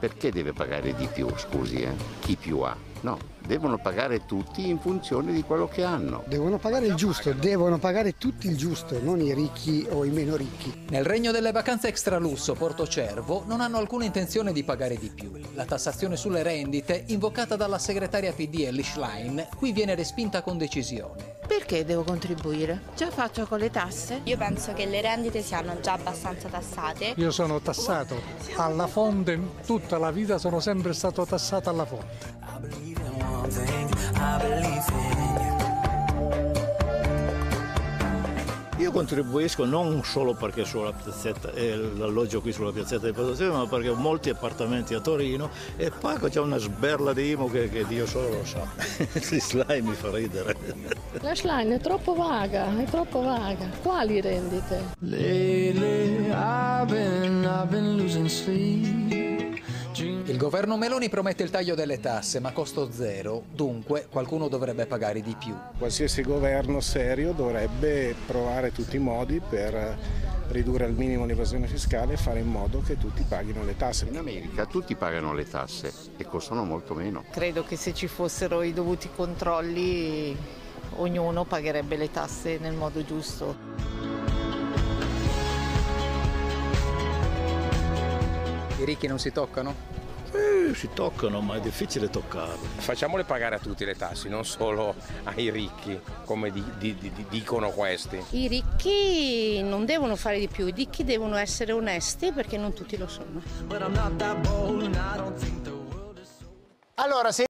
perché deve pagare di più, scusi, eh? Chi più ha? No, devono pagare tutti in funzione di quello che hanno. Devono pagare il giusto, devono pagare tutti il giusto, non i ricchi o i meno ricchi. Nel regno delle vacanze extra lusso Porto Cervo non hanno alcuna intenzione di pagare di più. La tassazione sulle rendite, invocata dalla segretaria PD Ellie Schlein, qui viene respinta con decisione. Perché devo contribuire? Già faccio con le tasse? Io penso che le rendite siano già abbastanza tassate. Io sono tassato alla fonte, tutta la vita sono sempre stato tassato alla fonte. Io contribuisco non solo perché piazzetta, è l'alloggio qui sulla piazzetta di Padosevo, ma perché ho molti appartamenti a Torino e pago già una sberla di IMU che, che Dio solo lo sa. L'Islam mi fa ridere. La Schlein è troppo vaga, è troppo vaga. Quali rendite? Lately I've been, I've been losing sleep. Il governo Meloni promette il taglio delle tasse, ma costo zero, dunque qualcuno dovrebbe pagare di più. Qualsiasi governo serio dovrebbe provare tutti i modi per ridurre al minimo l'evasione fiscale e fare in modo che tutti paghino le tasse. In America tutti pagano le tasse e costano molto meno. Credo che se ci fossero i dovuti controlli ognuno pagherebbe le tasse nel modo giusto. I ricchi non si toccano? Eh, si toccano, ma è difficile toccarli. Facciamole pagare a tutti le tasse, non solo ai ricchi, come di, di, di, dicono questi. I ricchi non devono fare di più, i ricchi devono essere onesti perché non tutti lo sono. Allora, se